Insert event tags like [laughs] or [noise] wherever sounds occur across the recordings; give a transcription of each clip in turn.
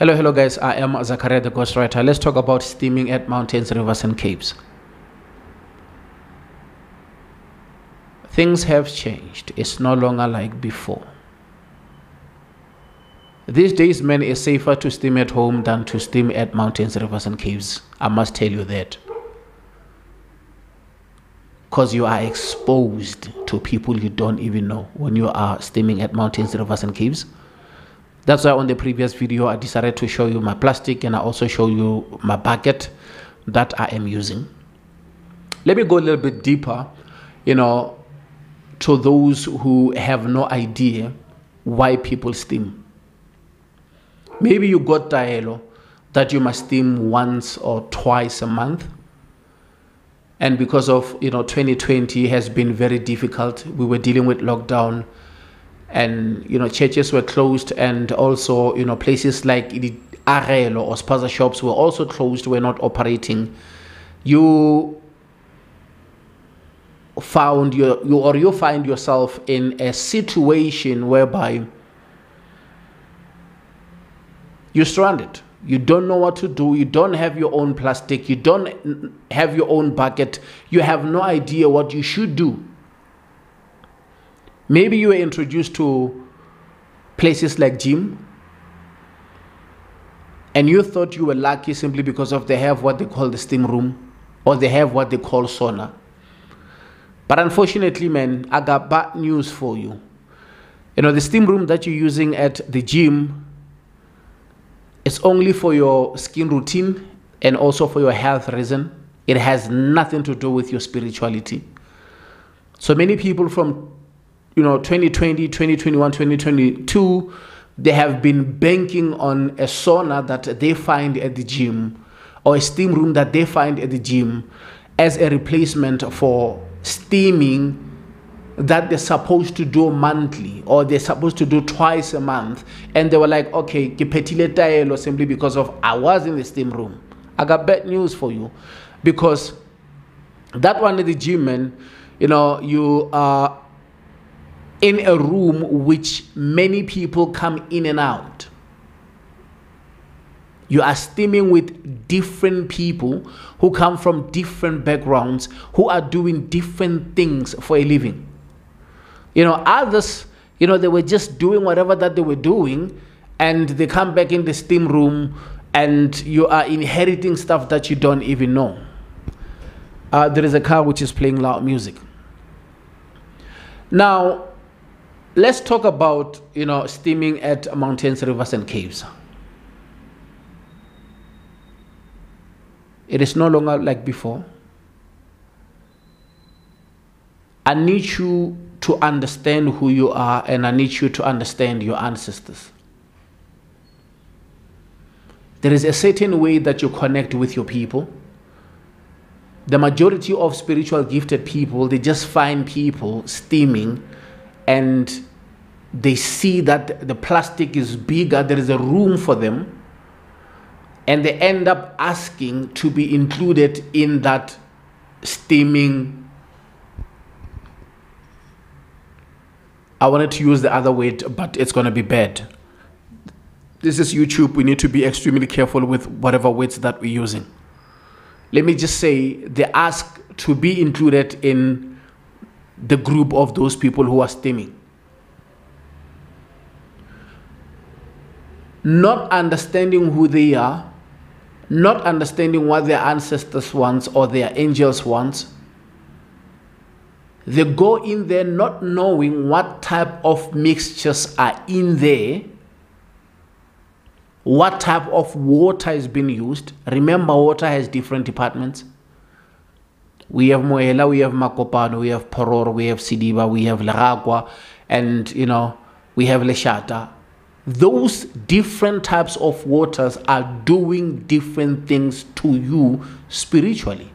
Hello, hello, guys. I am Zechariah the Ghostwriter. Let's talk about steaming at mountains, rivers, and caves. Things have changed. It's no longer like before. These days, man, it's safer to steam at home than to steam at mountains, rivers, and caves. I must tell you that. Because you are exposed to people you don't even know when you are steaming at mountains, rivers, and caves. That's why on the previous video, I decided to show you my plastic and I also show you my bucket that I am using. Let me go a little bit deeper, you know, to those who have no idea why people steam. Maybe you got dialo that you must steam once or twice a month. And because of, you know, 2020 has been very difficult. We were dealing with lockdown and you know churches were closed and also you know places like the Arelo or spaza shops were also closed were not operating. You found your you or you find yourself in a situation whereby you're stranded. You don't know what to do. You don't have your own plastic. You don't have your own bucket. You have no idea what you should do Maybe you were introduced to places like gym and you thought you were lucky simply because of they have what they call the steam room or they have what they call sauna. But unfortunately, man, I got bad news for you. You know, the steam room that you're using at the gym is only for your skin routine and also for your health reason. It has nothing to do with your spirituality. So many people from you know 2020 2021 2022 they have been banking on a sauna that they find at the gym or a steam room that they find at the gym as a replacement for steaming that they're supposed to do monthly or they're supposed to do twice a month. And they were like okay ke simply because of I was in the steam room. I got bad news for you. Because that one at the gym man you know you are in a room which many people come in and out. You are steaming with different people who come from different backgrounds, who are doing different things for a living. You know, others, you know, they were just doing whatever that they were doing, and they come back in the steam room, and you are inheriting stuff that you don't even know. Uh, there is a car which is playing loud music. Now, let's talk about you know steaming at mountains rivers and caves. It is no longer like before. I need you to understand who you are and i need you to understand your ancestors. There is a certain way that you connect with your people. The majority of spiritual gifted people they just find people steaming and they see that the plastic is bigger, there is a room for them, and they end up asking to be included in that steaming. I wanted to use the other word, but it's going to be bad. This is YouTube. We need to be extremely careful with whatever words that we're using. Let me just say they ask to be included in the group of those people who are steaming. Not understanding who they are, not understanding what their ancestors want or their angels want. They go in there not knowing what type of mixtures are in there, what type of water is being used. Remember, water has different departments we have Moela, we have Makopano, we have Poror, we have Sidiba, we have Laragua, and you know, we have Leshata. Those different types of waters are doing different things to you spiritually.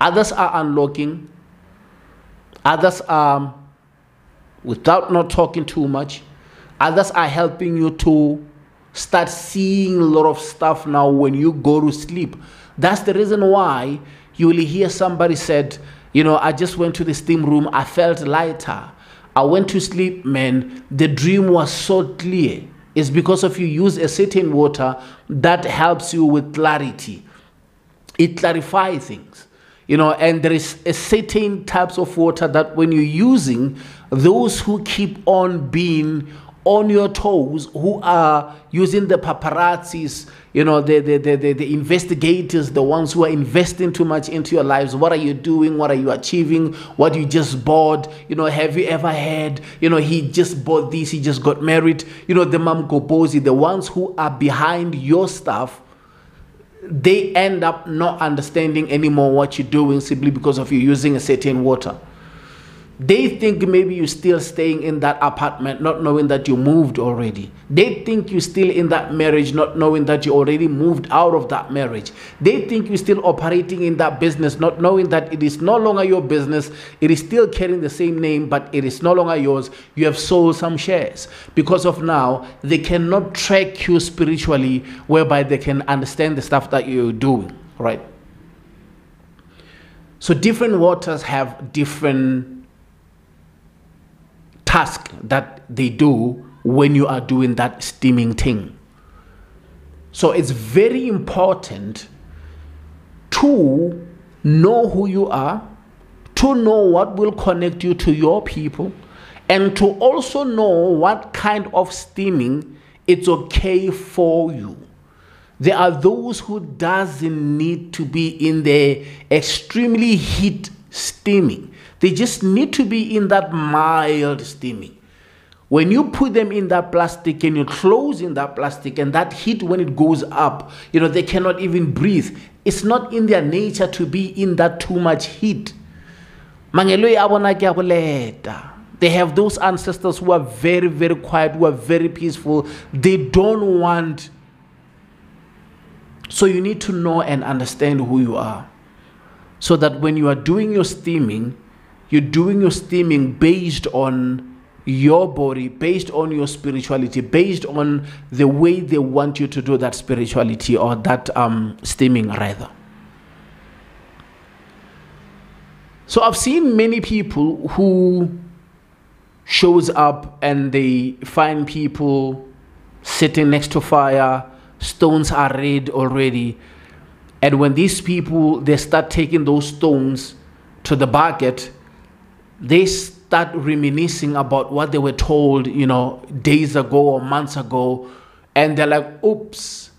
Others are unlocking, others are, without not talking too much, others are helping you to start seeing a lot of stuff now when you go to sleep. That's the reason why you will hear somebody said, you know, I just went to the steam room, I felt lighter. I went to sleep, man. The dream was so clear. It's because of you use a certain water that helps you with clarity. It clarifies things. You know, and there is a certain types of water that when you're using, those who keep on being on your toes, who are using the paparazzis, you know, the, the, the, the, the investigators, the ones who are investing too much into your lives. What are you doing? What are you achieving? What you just bought? You know, have you ever had, you know, he just bought this, he just got married. You know, the Mamgobhozi, the ones who are behind your stuff, they end up not understanding anymore what you're doing simply because of you using a certain water. They think maybe you're still staying in that apartment, not knowing that you moved already. They think you're still in that marriage, not knowing that you already moved out of that marriage. They think you're still operating in that business, not knowing that it is no longer your business. It is still carrying the same name, but it is no longer yours. You have sold some shares. Because of now, they cannot track you spiritually, whereby they can understand the stuff that you're doing, right? So different waters have different task that they do when you are doing that steaming thing. So it's very important to know who you are, to know what will connect you to your people, and to also know what kind of steaming it's okay for you. There are those who doesn't need to be in the extremely heat steaming. They just need to be in that mild steaming. When you put them in that plastic and you close in that plastic and that heat when it goes up, you know, they cannot even breathe. It's not in their nature to be in that too much heat. They have those ancestors who are very, very quiet, who are very peaceful. They don't want. So you need to know and understand who you are. So that when you are doing your steaming, you're doing your steaming based on your body, based on your spirituality, based on the way they want you to do that spirituality or that um, steaming, rather. So I've seen many people who shows up and they find people sitting next to fire, stones are red already. And when these people they start taking those stones to the bucket, they start reminiscing about what they were told, you know, days ago or months ago, and they're like, oops,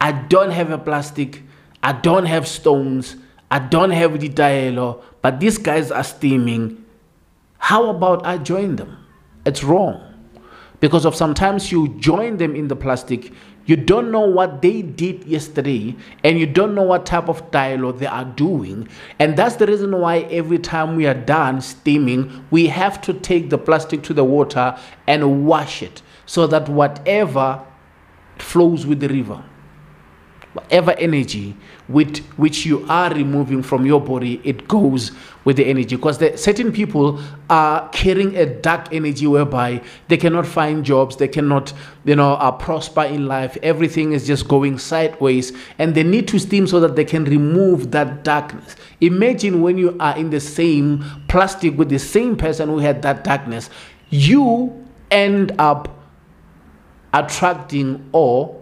I don't have a plastic, I don't have stones, I don't have the dialogue, but these guys are steaming. How about I join them? It's wrong. Because of sometimes you join them in the plastic, you don't know what they did yesterday, and you don't know what type of dialogue they are doing. And that's the reason why every time we are done steaming, we have to take the plastic to the water and wash it so that whatever flows with the river whatever energy with which you are removing from your body it goes with the energy. Because certain people are carrying a dark energy whereby they cannot find jobs they cannot you know uh, prosper in life. Everything is just going sideways and they need to steam so that they can remove that darkness. Imagine when you are in the same plastic with the same person who had that darkness. You end up attracting or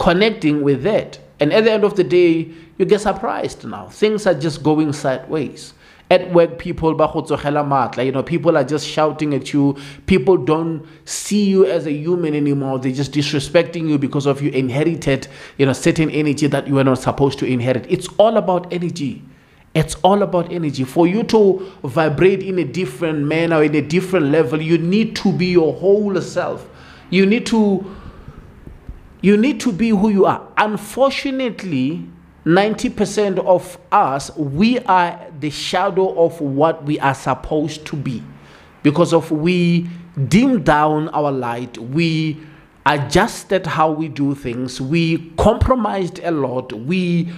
connecting with that. And at the end of the day, you get surprised now. Things are just going sideways. At work, people, you know, people are just shouting at you. People don't see you as a human anymore. They're just disrespecting you because of you inherited, you know, certain energy that you were not supposed to inherit. It's all about energy. It's all about energy. For you to vibrate in a different manner, in a different level, you need to be your whole self. You need to you need to be who you are. Unfortunately, 90% of us, we are the shadow of what we are supposed to be. Because of we dim down our light, we adjusted how we do things, we compromised a lot, we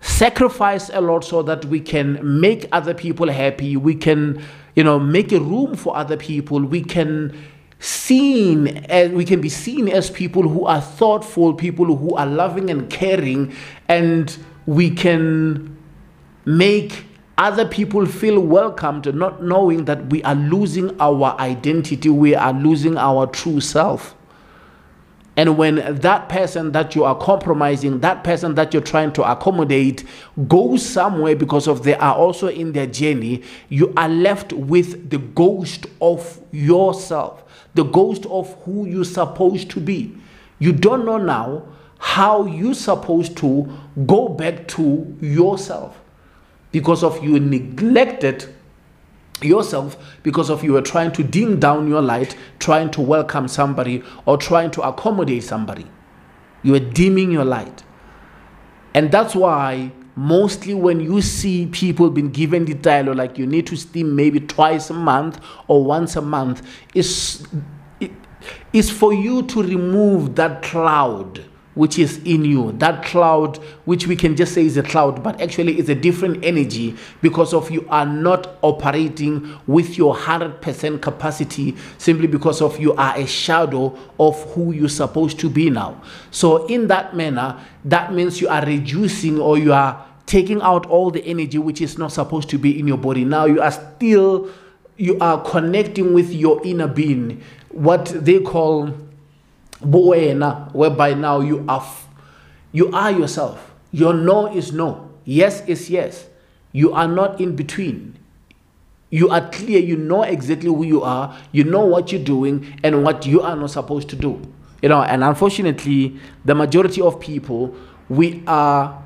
sacrificed a lot so that we can make other people happy, we can, you know, make a room for other people, we can seen and we can be seen as people who are thoughtful people who are loving and caring and we can make other people feel welcomed not knowing that we are losing our identity we are losing our true self. And when that person that you are compromising, that person that you're trying to accommodate, goes somewhere because of they are also in their journey, you are left with the ghost of yourself, the ghost of who you're supposed to be. You don't know now how you're supposed to go back to yourself because of you neglected yourself because of you were trying to dim down your light, trying to welcome somebody or trying to accommodate somebody. You are dimming your light. And that's why mostly when you see people being given the dialogue like you need to steam maybe twice a month or once a month, is it, is for you to remove that cloud which is in you. That cloud, which we can just say is a cloud, but actually is a different energy because of you are not operating with your 100% capacity simply because of you are a shadow of who you're supposed to be now. So, in that manner, that means you are reducing or you are taking out all the energy which is not supposed to be in your body. Now, you are still you are connecting with your inner being, what they call buena, whereby now you are you are yourself. Your no is no. Yes is yes. You are not in between. You are clear, you know exactly who you are, you know what you're doing and what you are not supposed to do. You know, and unfortunately, the majority of people, we are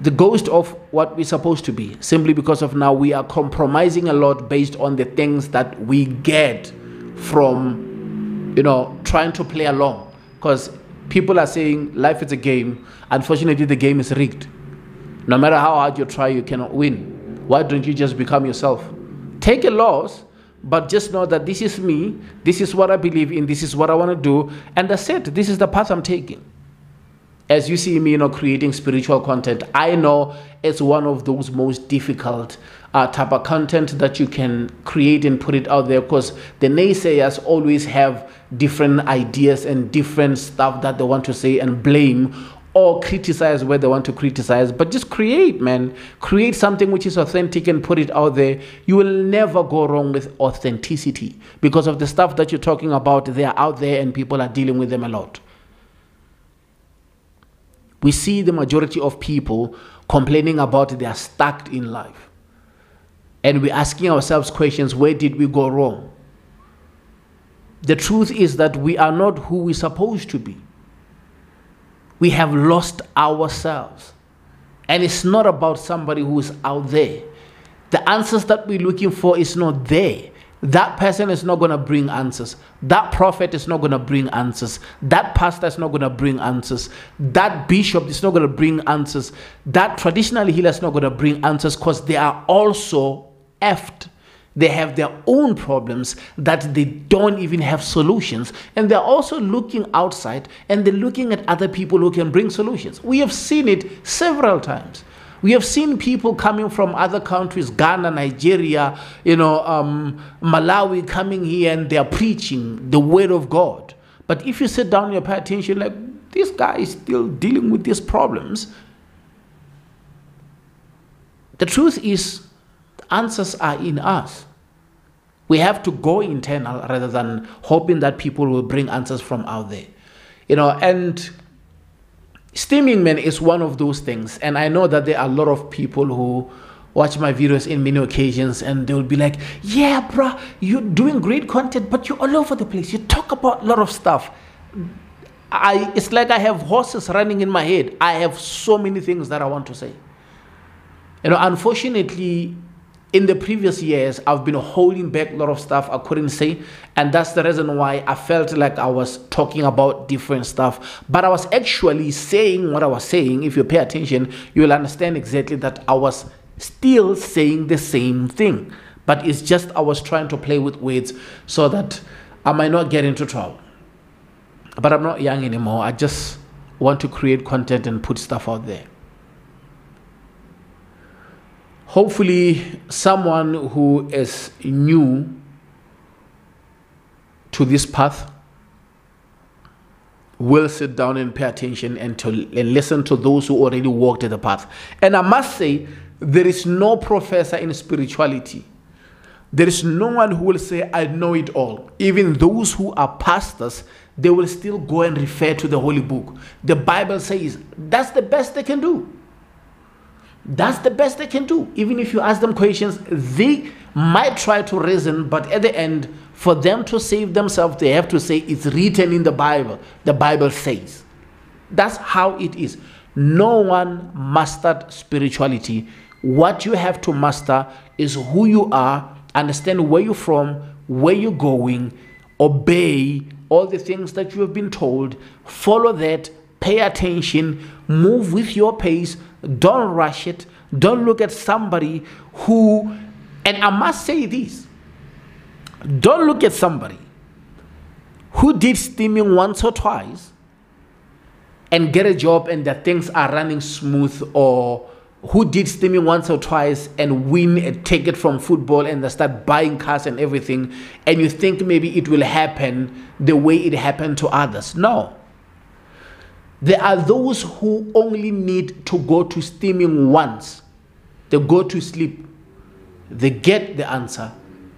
the ghost of what we're supposed to be simply because of now we are compromising a lot based on the things that we get from you know, trying to play along because people are saying life is a game. Unfortunately, the game is rigged. No matter how hard you try, you cannot win. Why don't you just become yourself? Take a loss, but just know that this is me, this is what I believe in, this is what I want to do, and that's it. This is the path I'm taking as you see me, you know, creating spiritual content, I know it's one of those most difficult uh, type of content that you can create and put it out there because the naysayers always have different ideas and different stuff that they want to say and blame or criticize where they want to criticize. But just create man. Create something which is authentic and put it out there. You will never go wrong with authenticity because of the stuff that you're talking about. They are out there and people are dealing with them a lot. We see the majority of people complaining about they are stuck in life. And we're asking ourselves questions where did we go wrong? The truth is that we are not who we're supposed to be. We have lost ourselves. And it's not about somebody who is out there. The answers that we're looking for is not there that person is not going to bring answers. That prophet is not going to bring answers. That pastor is not going to bring answers. That bishop is not going to bring answers. That traditional healer is not going to bring answers because they are also effed. They have their own problems that they don't even have solutions. And they're also looking outside and they're looking at other people who can bring solutions. We have seen it several times. We have seen people coming from other countries, Ghana, Nigeria, you know, um, Malawi, coming here and they're preaching the word of God. But if you sit down and pay attention, like this guy is still dealing with these problems. The truth is, answers are in us. We have to go internal rather than hoping that people will bring answers from out there. You know, and Steaming man is one of those things, and I know that there are a lot of people who watch my videos in many occasions and they'll be like, Yeah, bruh, you're doing great content, but you're all over the place. You talk about a lot of stuff. I it's like I have horses running in my head. I have so many things that I want to say. You know, unfortunately, in the previous years, I've been holding back a lot of stuff I couldn't say. And that's the reason why I felt like I was talking about different stuff. But I was actually saying what I was saying. If you pay attention, you will understand exactly that I was still saying the same thing. But it's just I was trying to play with words so that I might not get into trouble. But I'm not young anymore. I just want to create content and put stuff out there hopefully someone who is new to this path will sit down and pay attention and to and listen to those who already walked the path. And I must say, there is no professor in spirituality There is no one who will say, I know it all. Even those who are pastors, they will still go and refer to the Holy Book. The Bible says that's the best they can do. That's the best they can do. Even if you ask them questions, they might try to reason, but at the end, for them to save themselves, they have to say it's written in the Bible. The Bible says. That's how it is. No one mastered spirituality. What you have to master is who you are, understand where you're from, where you're going, obey all the things that you have been told, follow that, pay attention, move with your pace, don't rush it, don't look at somebody who, and I must say this don't look at somebody who did steaming once or twice and get a job and that things are running smooth or who did steaming once or twice and win a ticket from football and they start buying cars and everything and you think maybe it will happen the way it happened to others. No there are those who only need to go to steaming once they go to sleep they get the answer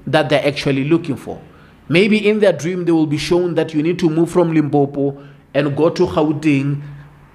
that they're actually looking for maybe in their dream they will be shown that you need to move from limpopo and go to Gauteng,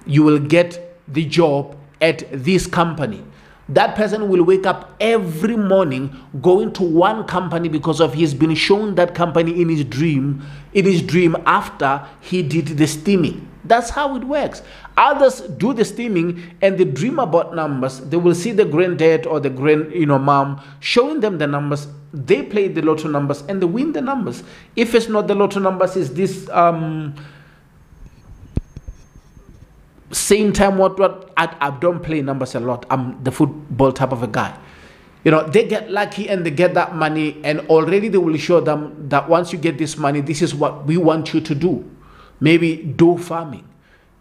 you will get the job at this company. That person will wake up every morning going to one company because of he's been shown that company in his dream, in his dream after he did the steaming. That's how it works. Others do the steaming and they dream about numbers. They will see the granddad or the grand, you know, mom showing them the numbers. They play the lotto numbers and they win the numbers. If it's not the lotto numbers, is this um same time what what I, I don't play numbers a lot i'm the football type of a guy you know they get lucky and they get that money and already they will show them that once you get this money this is what we want you to do maybe do farming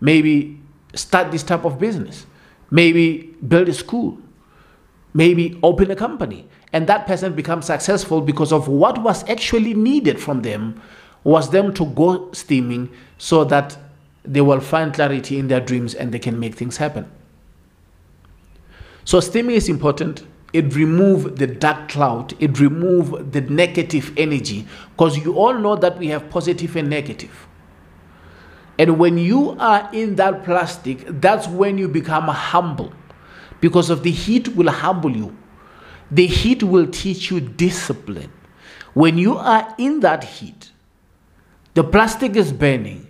maybe start this type of business maybe build a school maybe open a company and that person becomes successful because of what was actually needed from them was them to go steaming so that they will find clarity in their dreams and they can make things happen. So steaming is important. It remove the dark cloud. It remove the negative energy because you all know that we have positive and negative. And when you are in that plastic, that's when you become humble because of the heat will humble you. The heat will teach you discipline. When you are in that heat, the plastic is burning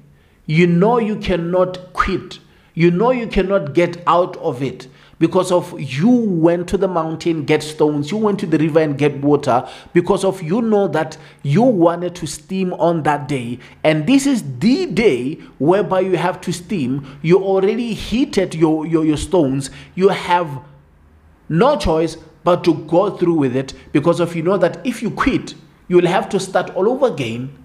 you know you cannot quit. You know you cannot get out of it because of you went to the mountain get stones you went to the river and get water because of you know that you wanted to steam on that day. And this is the day whereby you have to steam. You already heated your, your, your stones. You have no choice but to go through with it because of you know that if you quit you will have to start all over again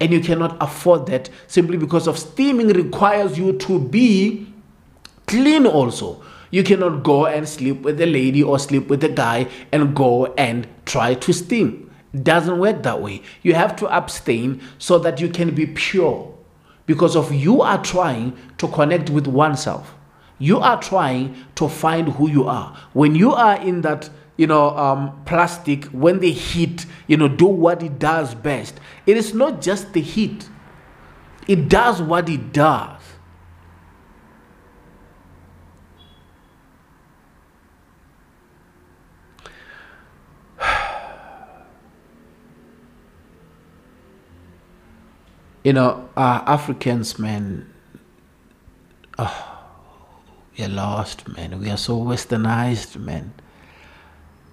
and you cannot afford that simply because of steaming requires you to be clean also you cannot go and sleep with a lady or sleep with a guy and go and try to steam. It doesn't work that way. You have to abstain so that you can be pure. Because of you are trying to connect with oneself. You are trying to find who you are. When you are in that you know, um, plastic, when the heat, you know, do what it does best. It is not just the heat, it does what it does. You know, uh, Africans, man, oh, we are lost, man. We are so westernized, man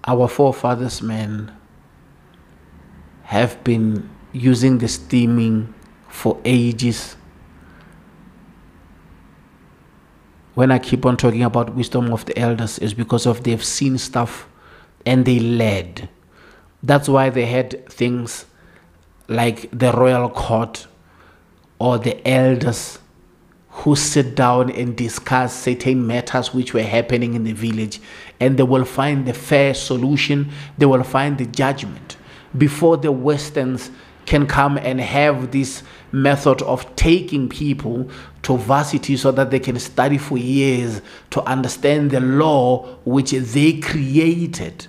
our forefathers, men, have been using the steaming for ages. When I keep on talking about wisdom of the elders, is because of they've seen stuff and they led. That's why they had things like the royal court or the elders who sit down and discuss certain matters which were happening in the village and they will find the fair solution they will find the judgment before the westerns can come and have this method of taking people to varsity so that they can study for years to understand the law which they created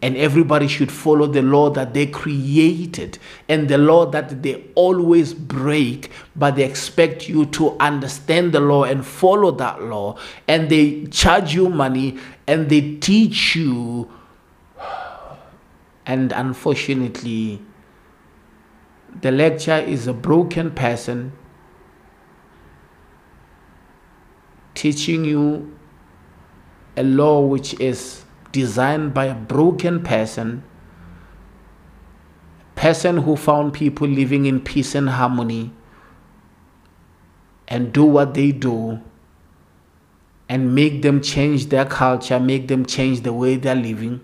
and everybody should follow the law that they created and the law that they always break but they expect you to understand the law and follow that law. And they charge you money and they teach you. And unfortunately the lecture is a broken person teaching you a law which is designed by a broken person, person who found people living in peace and harmony and do what they do and make them change their culture, make them change the way they're living,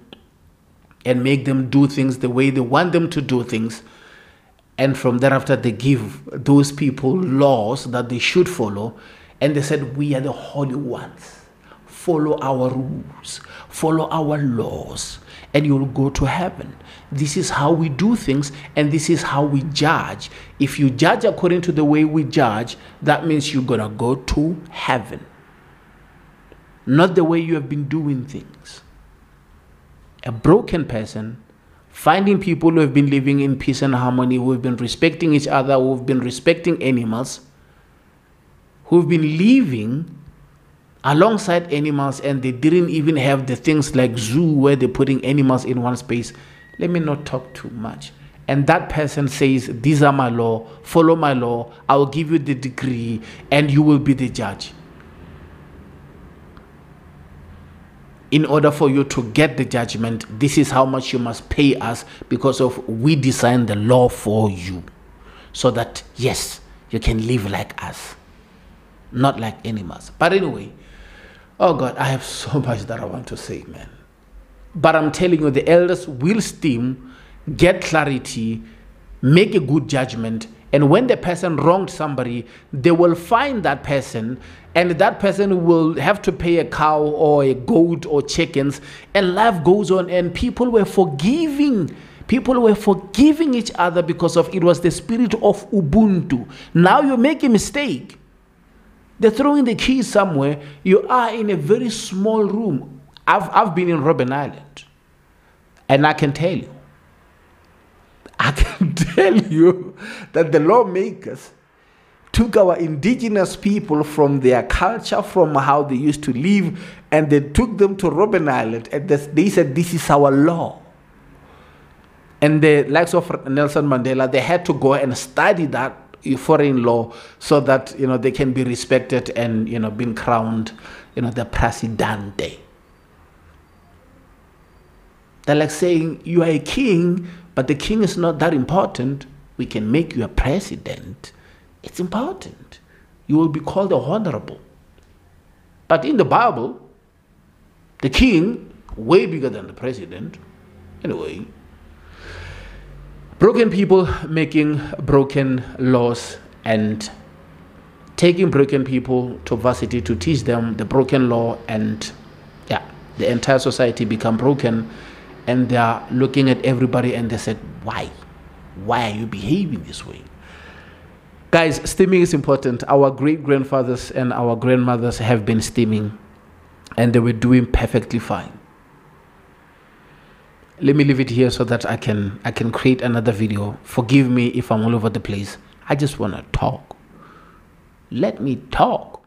and make them do things the way they want them to do things. And from thereafter, they give those people laws that they should follow. And they said, We are the holy ones follow our rules, follow our laws, and you'll go to heaven. This is how we do things, and this is how we judge. If you judge according to the way we judge, that means you're gonna go to heaven, not the way you have been doing things. A broken person finding people who have been living in peace and harmony, who have been respecting each other, who have been respecting animals, who have been living alongside animals and they didn't even have the things like zoo where they're putting animals in one space. Let me not talk too much. And that person says these are my law. Follow my law. I will give you the degree and you will be the judge. In order for you to get the judgment this is how much you must pay us because of we design the law for you. So that yes you can live like us not like animals. But anyway Oh God, I have so [laughs] much that I want to say, man. But I'm telling you, the elders will steam, get clarity, make a good judgment. And when the person wronged somebody, they will find that person, and that person will have to pay a cow or a goat or chickens, and life goes on. And people were forgiving. People were forgiving each other because of it was the spirit of Ubuntu. Now you make a mistake they're throwing the keys somewhere. You are in a very small room. I've, I've been in Robben Island. And I can tell you, I can [laughs] tell you that the lawmakers took our indigenous people from their culture, from how they used to live, and they took them to Robben Island. And they said, This is our law. And the likes of Nelson Mandela, they had to go and study that foreign law so that you know they can be respected and you know being crowned you know the presidente. They're like saying you are a king but the king is not that important. We can make you a president. It's important. You will be called a honorable. But in the bible the king way bigger than the president anyway broken people making broken laws and taking broken people to varsity to teach them the broken law and yeah the entire society become broken and they are looking at everybody and they said why? Why are you behaving this way? Guys steaming is important. Our great grandfathers and our grandmothers have been steaming and they were doing perfectly fine let me leave it here so that I can I can create another video. Forgive me if I'm all over the place. I just want to talk. Let me talk.